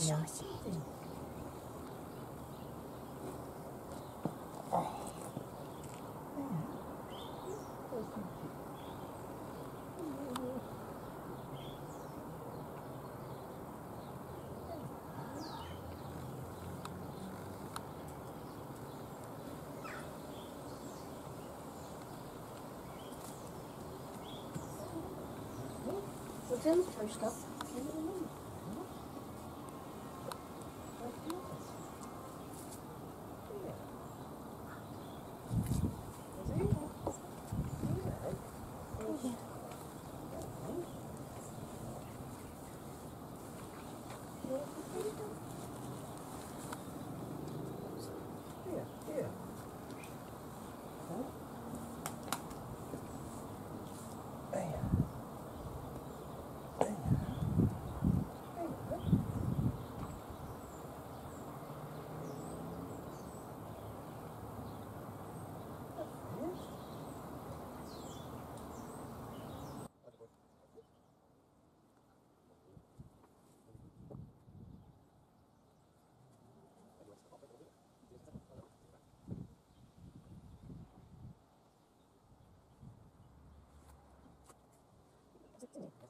少々全部消した？do? Thank you.